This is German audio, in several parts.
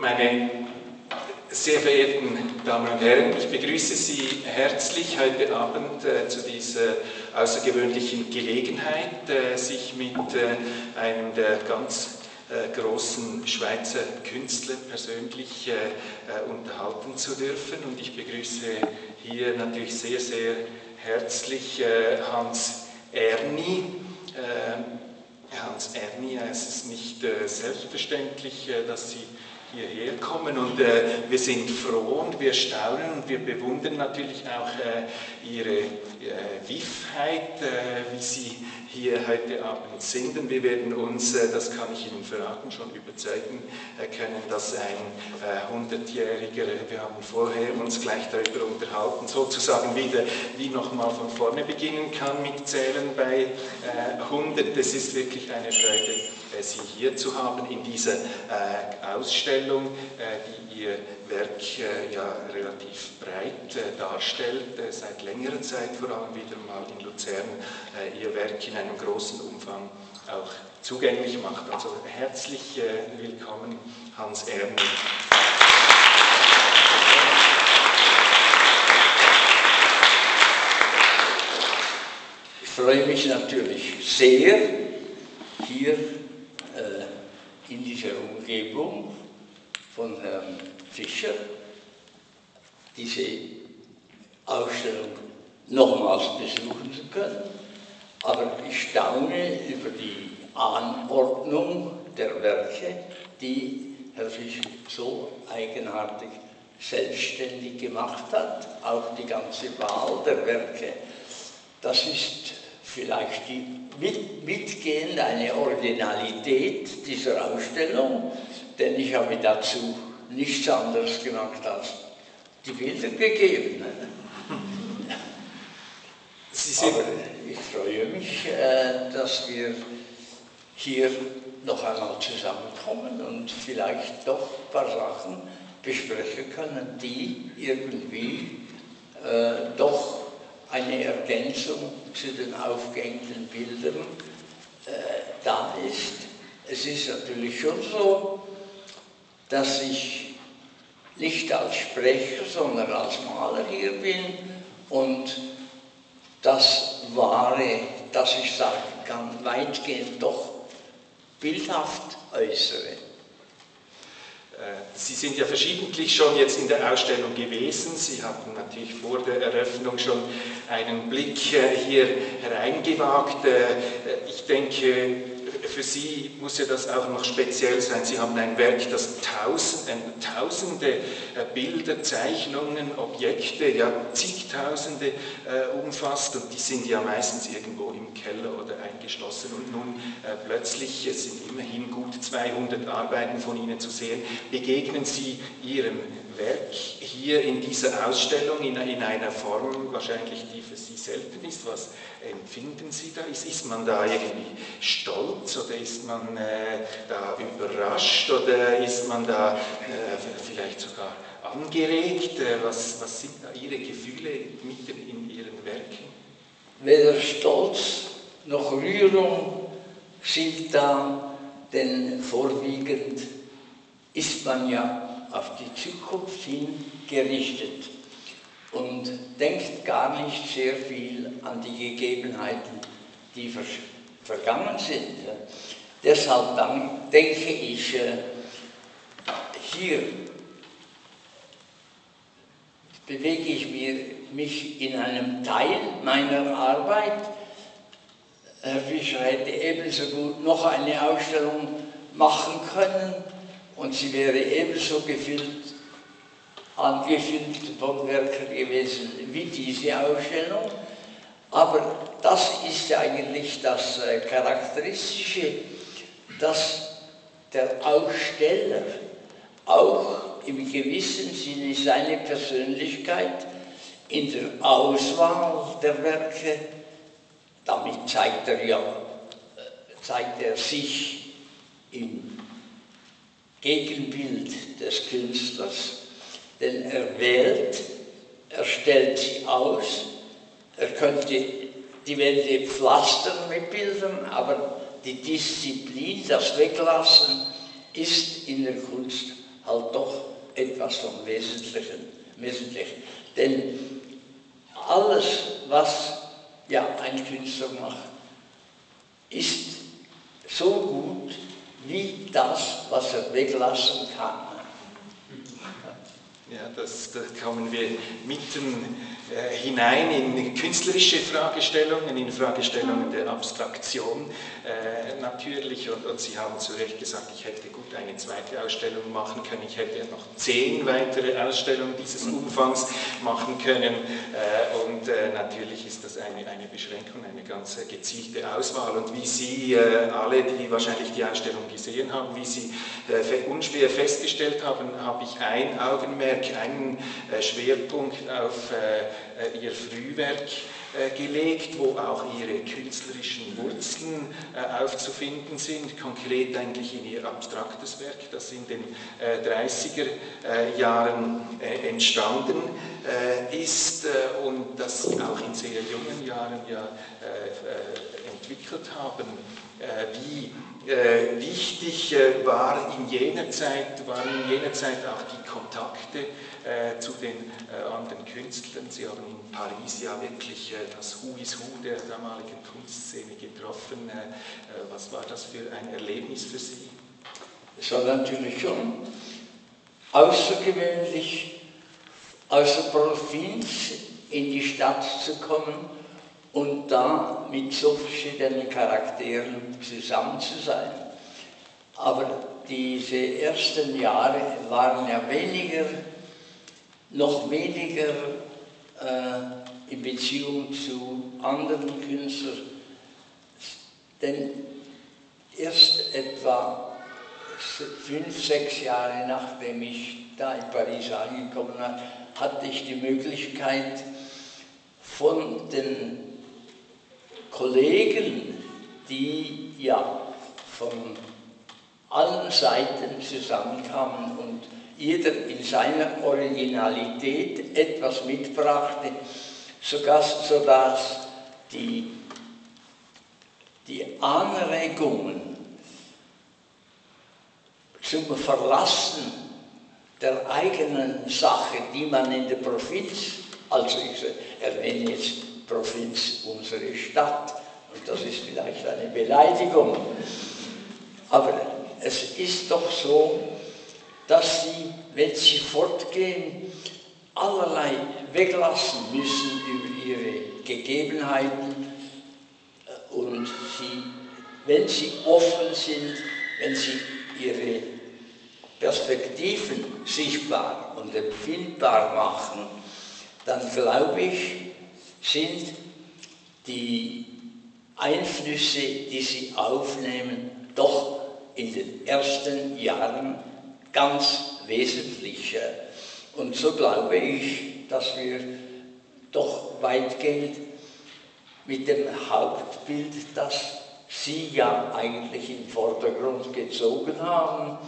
Meine sehr verehrten Damen und Herren, ich begrüße Sie herzlich heute Abend äh, zu dieser außergewöhnlichen Gelegenheit, äh, sich mit äh, einem der ganz äh, großen Schweizer Künstler persönlich äh, äh, unterhalten zu dürfen. Und ich begrüße hier natürlich sehr, sehr herzlich Hans Erni. Hans Erni, es ist nicht selbstverständlich, dass Sie hierher kommen und äh, wir sind froh und wir staunen und wir bewundern natürlich auch äh, Ihre Wiffheit, äh, wie Sie hier heute Abend sind und wir werden uns, äh, das kann ich Ihnen verraten, schon überzeugen können, dass ein 100-jähriger, äh, wir haben vorher uns gleich darüber unterhalten, sozusagen wieder wie nochmal von vorne beginnen kann mit Zählen bei 100. Das ist wirklich eine Freude Sie hier zu haben in dieser äh, Ausstellung, äh, die Ihr Werk äh, ja relativ breit darstellt, seit längerer Zeit vor allem wieder mal in Luzern Ihr Werk in einem großen Umfang auch zugänglich macht. Also herzlich willkommen, Hans Erni. Ich freue mich natürlich sehr, hier äh, in dieser Umgebung von Herrn Fischer diese Ausstellung nochmals besuchen zu können. Aber ich staune über die Anordnung der Werke, die Herr Fischer so eigenartig selbstständig gemacht hat, auch die ganze Wahl der Werke. Das ist vielleicht die, mit, mitgehend eine Originalität dieser Ausstellung, denn ich habe dazu nichts anderes gemacht als die Bilder gegeben. Aber ich freue mich, äh, dass wir hier noch einmal zusammenkommen und vielleicht doch ein paar Sachen besprechen können, die irgendwie äh, doch eine Ergänzung zu den aufgehängten Bildern äh, da ist. Es ist natürlich schon so, dass ich nicht als Sprecher, sondern als Maler hier bin und das Wahre, das ich sagen kann, weitgehend doch bildhaft äußere. Äh, Sie sind ja verschiedentlich schon jetzt in der Ausstellung gewesen. Sie hatten natürlich vor der Eröffnung schon einen Blick äh, hier hereingewagt. Äh, ich denke, für Sie muss ja das auch noch speziell sein. Sie haben ein Werk, das tausend, tausende Bilder, Zeichnungen, Objekte, ja zigtausende äh, umfasst und die sind ja meistens irgendwo im Keller oder eingeschlossen und nun äh, plötzlich, es sind immerhin gut 200 Arbeiten von Ihnen zu sehen, begegnen Sie Ihrem Werk hier in dieser Ausstellung in, in, einer Form wahrscheinlich, die für Sie selten ist. Was empfinden Sie da? Ist, ist man da irgendwie stolz oder ist man äh, da überrascht oder ist man da äh, vielleicht sogar angeregt? Äh, was, was sind da Ihre Gefühle mitten in Ihren Werken? Weder Stolz noch Rührung sind da, denn vorwiegend ist man ja auf die Zukunft hin gerichtet und denkt gar nicht sehr viel an die Gegebenheiten, die vergangen sind. Deshalb dann denke ich, äh, hier bewege ich mich in einem Teil meiner Arbeit. Herr Fischer hätte ebenso gut noch eine Ausstellung machen können und sie wäre ebenso gefüllt, angefüllt von Werken gewesen wie diese Ausstellung. Aber das ist eigentlich das äh, Charakteristische, dass der Aussteller auch im gewissen Sinne seine Persönlichkeit in der Auswahl der Werke, damit zeigt er ja, äh, zeigt er sich im Gegenbild des Künstlers, denn er wählt, er stellt sie aus, er könnte die Wände pflastern mit Bildern, aber die Disziplin, das Weglassen, ist in der Kunst halt doch etwas vom Wesentlichen. Wesentlichen. Denn alles, was ja, ein Künstler macht, ist so gut wie das, was er weglassen kann. Ja, das, da kommen wir mitten äh, hinein in künstlerische Fragestellungen, in Fragestellungen der Abstraktion äh, natürlich. Und, und, Sie haben zu Recht gesagt, ich hätte gut eine zweite Ausstellung machen können. Ich hätte noch zehn weitere Ausstellungen dieses Umfangs machen können. Äh, und äh, natürlich ist das eine, eine Beschränkung, eine ganz gezielte Auswahl. Und wie Sie äh, alle, die wahrscheinlich die Ausstellung gesehen haben, wie Sie unschwer festgestellt haben, habe ich ein Augenmerk, einen Schwerpunkt auf äh, ihr Frühwerk äh, gelegt, wo auch ihre künstlerischen Wurzeln äh, aufzufinden sind, konkret eigentlich in ihr abstraktes Werk, das in den 30er Jahren entstanden ist und das sie auch in sehr jungen Jahren ja entwickelt haben. Wie wichtig war in jener Zeit, waren in jener Zeit auch die Kontakte äh, zu den äh, anderen Künstlern. Sie haben in Paris ja wirklich äh, das Who is Who der damaligen Kunstszene getroffen. Äh, äh, was war das für ein Erlebnis für Sie? Es war natürlich schon außergewöhnlich, aus der Provinz in die Stadt zu kommen und da mit so verschiedenen Charakteren zusammen zu sein. Aber diese ersten Jahre waren ja weniger noch weniger äh, in Beziehung zu anderen Künstlern. Denn erst etwa fünf, sechs Jahre nachdem ich da in Paris angekommen war, hatte ich die Möglichkeit von den Kollegen, die ja von allen Seiten zusammenkamen und jeder in seiner Originalität etwas mitbrachte, sodass die, die Anregungen zum Verlassen der eigenen Sache, die man in der Provinz, also ich erwähne jetzt Provinz unsere Stadt, und das ist vielleicht eine Beleidigung, aber es ist doch so, dass sie, wenn sie fortgehen, allerlei weglassen müssen über ihre Gegebenheiten. Und sie, wenn sie offen sind, wenn sie ihre Perspektiven sichtbar und empfindbar machen, dann glaube ich, sind die Einflüsse, die sie aufnehmen, doch in den ersten Jahren ganz wesentlich. Und so glaube ich, dass wir doch weitgehend mit dem Hauptbild, das Sie ja eigentlich den Vordergrund gezogen haben,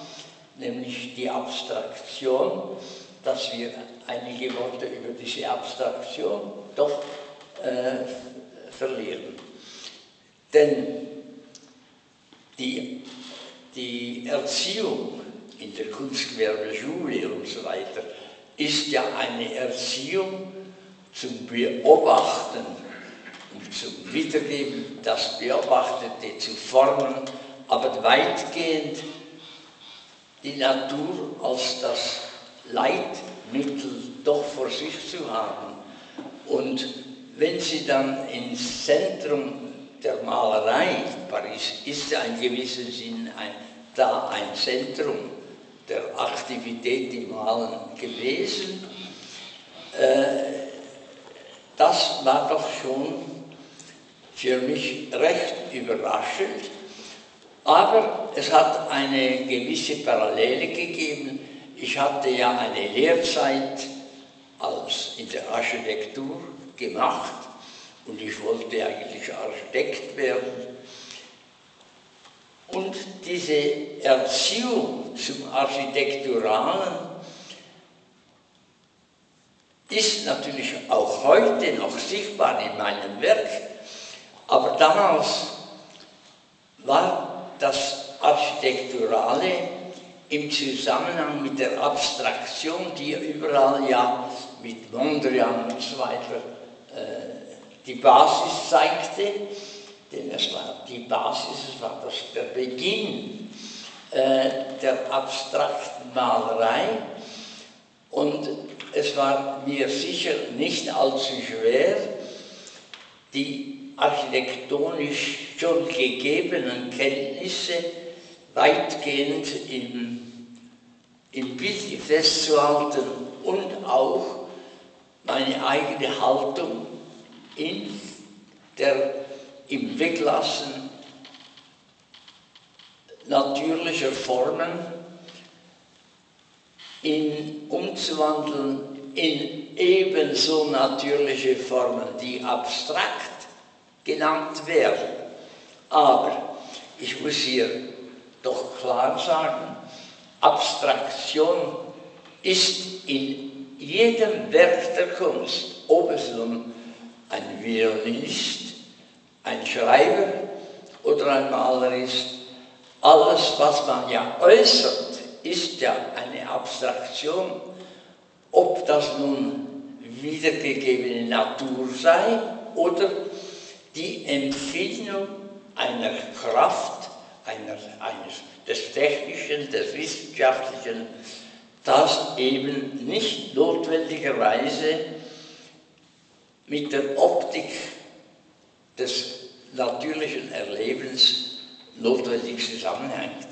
nämlich die Abstraktion, dass wir einige Worte über diese Abstraktion doch äh, verlieren. Denn die, die Erziehung in der Kunstgewerbeschule und so weiter, ist ja eine Erziehung zum Beobachten und zum Wiedergeben, das Beobachtete zu formen, aber weitgehend die Natur als das Leitmittel doch vor sich zu haben. Und wenn sie dann ins Zentrum der Malerei, Paris ist ja in gewissem Sinn ein, da ein Zentrum der Aktivität im Malen gewesen. Äh, das war doch schon für mich recht überraschend, aber es hat eine gewisse Parallele gegeben. Ich hatte ja eine Lehrzeit als in der Architektur gemacht und ich wollte eigentlich Architekt werden. Und diese Erziehung zum Architekturalen ist natürlich auch heute noch sichtbar in meinem Werk, aber damals war das Architekturale im Zusammenhang mit der Abstraktion, die überall ja mit Mondrian und so weiter die Basis zeigte, denn es war die Basis, es war das, der Beginn äh, der abstrakten Malerei. Und es war mir sicher nicht allzu schwer, die architektonisch schon gegebenen Kenntnisse weitgehend im, im Bild festzuhalten und auch meine eigene Haltung in der, im Weglassen natürlicher Formen in, umzuwandeln in ebenso natürliche Formen, die abstrakt genannt werden. Aber ich muss hier doch klar sagen, Abstraktion ist in jedem Werk der Kunst, ob es nun ein Violinist, ein Schreiber oder ein Maler ist, alles, was man ja äußert, ist ja eine Abstraktion, ob das nun wiedergegebene Natur sei oder die Empfindung einer Kraft, einer, eines, des Technischen, des Wissenschaftlichen, das eben nicht notwendigerweise mit der Optik des natürlichen Erlebens notwendig zusammenhängt.